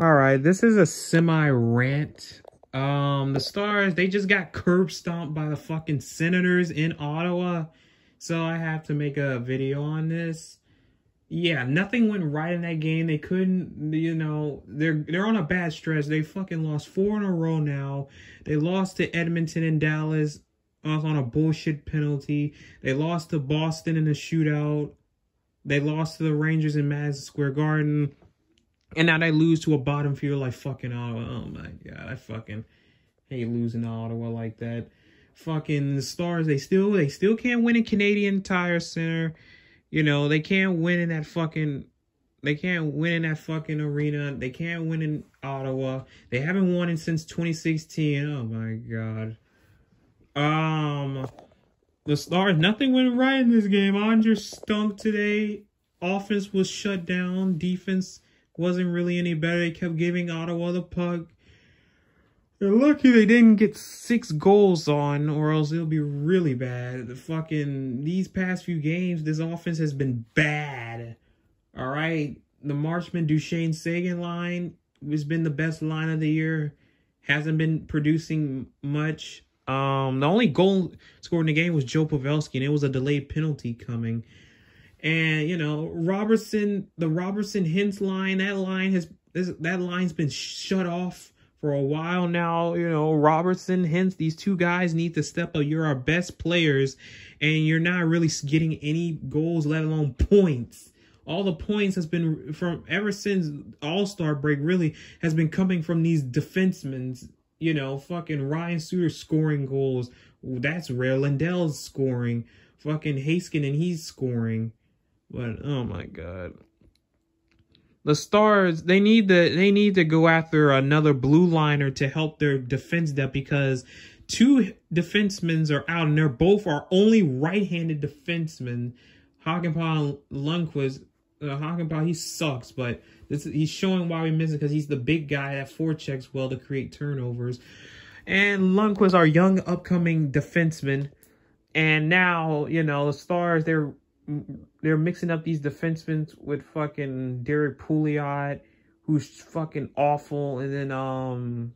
All right, this is a semi rant. Um, the Stars they just got curb stomped by the fucking Senators in Ottawa, so I have to make a video on this. Yeah, nothing went right in that game. They couldn't, you know, they're they're on a bad stretch. They fucking lost four in a row now. They lost to Edmonton and Dallas on a bullshit penalty. They lost to Boston in a shootout. They lost to the Rangers in Madison Square Garden. And now they lose to a bottom feeder like fucking Ottawa. Oh my god, I fucking hate losing to Ottawa like that. Fucking the Stars, they still they still can't win in Canadian Tire Center. You know, they can't win in that fucking they can't win in that fucking arena. They can't win in Ottawa. They haven't won it since 2016. Oh my god. Um the Stars, nothing went right in this game. Andres stunk today. Offense was shut down. Defense wasn't really any better. They kept giving Ottawa the puck. They're lucky they didn't get six goals on, or else it'll be really bad. The fucking these past few games, this offense has been bad. All right, the Marchment Duchene Seguin line has been the best line of the year. Hasn't been producing much. Um, the only goal scored in the game was Joe Pavelski, and it was a delayed penalty coming. And you know, Robertson, the Robertson Hintz line, that line has that line's been shut off for a while now. You know, Robertson, Hintz, these two guys need to step up. You're our best players, and you're not really getting any goals, let alone points. All the points has been from ever since All Star break. Really has been coming from these defensemen. You know, fucking Ryan Suter scoring goals. That's rare. Lindell's scoring. Fucking Heiskanen he's scoring. But oh my god. The Stars, they need to they need to go after another blue liner to help their defense depth because two defensemen are out and they're both our only right-handed defensemen. Hakanpää Lundkvist, uh, Hakanpää, he sucks, but this he's showing why we miss it because he's the big guy that forechecks well to create turnovers. And Lundkvist, our young upcoming defenseman. And now, you know, the Stars, they're they're mixing up these defensemen with fucking Derrick Pouliot, who's fucking awful, and then um,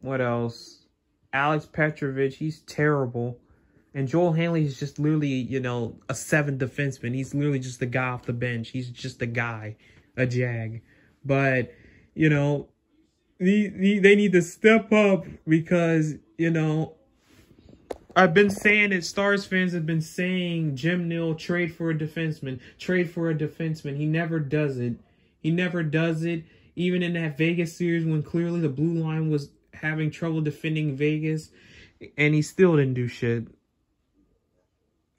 what else? Alex Petrovic, he's terrible, and Joel Hanley is just literally you know a seven defenseman. He's literally just the guy off the bench. He's just a guy, a jag, but you know, they they need to step up because you know I've been saying it. Stars fans have been saying Jim Nill trade for a defenseman, trade for a defenseman. He never does it. He never does it. Even in that Vegas series when clearly the blue line was having trouble defending Vegas, and he still didn't do shit.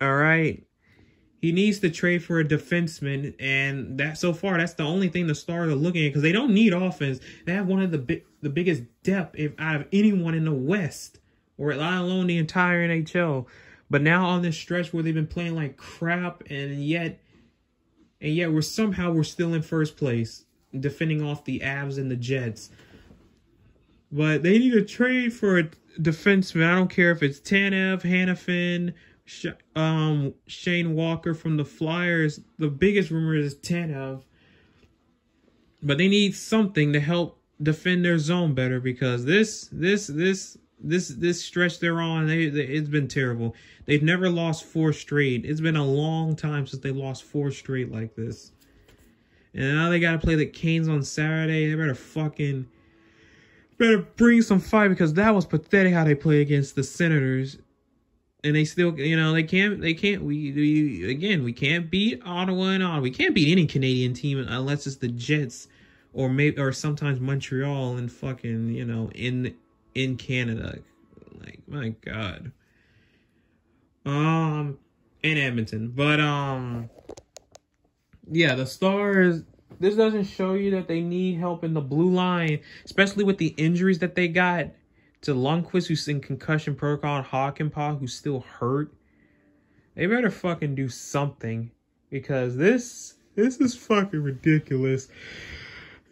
All right. He needs to trade for a defenseman, and that so far that's the only thing the Stars are looking at because they don't need offense. They have one of the big, the biggest depth if out of anyone in the West or let alone the entire NHL. But now on this stretch where they've been playing like crap and yet and yet we're somehow we're still in first place defending off the Avs and the Jets. But they need to trade for a defenseman. I don't care if it's Tanev, Hanifin, Sh- um, Shane Walker from the Flyers. The biggest rumor is Tanev. But they need something to help defend their zone better because this this this this this stretch they're on, they, they, it's been terrible. They've never lost four straight. It's been a long time since they lost four straight like this. And now they got to play the Canes on Saturday. They better fucking better bring some fight because that was pathetic how they played against the Senators. And they still, you know, they can't, they can't, we, we again, we can't beat Ottawa and Ottawa. We can't beat any Canadian team unless it's the Jets or maybe, or sometimes Montreal and fucking, you know, in in Canada. Like, my God. Um, in Edmonton. But, um, yeah, the Stars, this doesn't show you that they need help in the blue line, especially with the injuries that they got to Lundkvist, who's in concussion protocol, and Hakanpää, who's still hurt. They better fucking do something because this this is fucking ridiculous.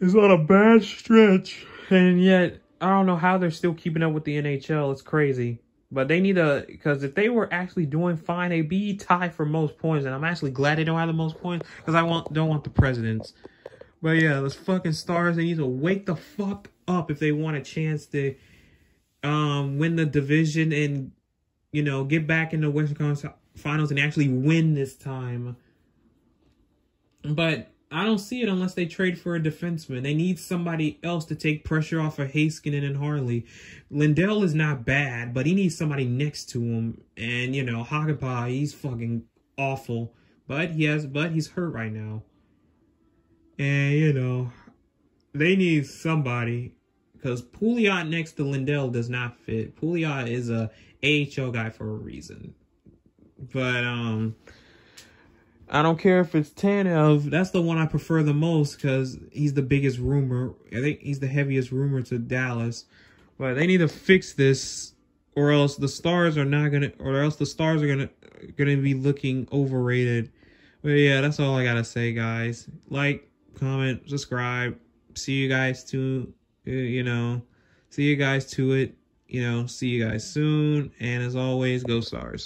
It's on a bad stretch, and yet I don't know how they're still keeping up with the NHL. It's crazy. But they need to, because if they were actually doing fine, they'd be tied for most points. And I'm actually glad they don't have the most points because I want don't want the presidents. But yeah, those fucking stars, they need to wake the fuck up if they want a chance to um win the division and you know get back in the Western Conference Finals and actually win this time. But I don't see it unless they trade for a defenseman. They need somebody else to take pressure off of Heiskanen and Harley. Lindell is not bad, but he needs somebody next to him. And you know, Hakanpää, he's fucking awful. But he has but he's hurt right now. And you know, they need somebody because Pouliot next to Lindell does not fit. Pouliot is a AHL guy for a reason. But um I don't care if it's Tanev. That's the one I prefer the most because he's the biggest rumor. I think he's the heaviest rumor to Dallas. But they need to fix this, or else the stars are not gonna, or else the stars are gonna gonna be looking overrated. But yeah, that's all I gotta say, guys. Like, comment, subscribe. See you guys to, uh, you know, see you guys to it. You know, see you guys soon. And as always, go stars.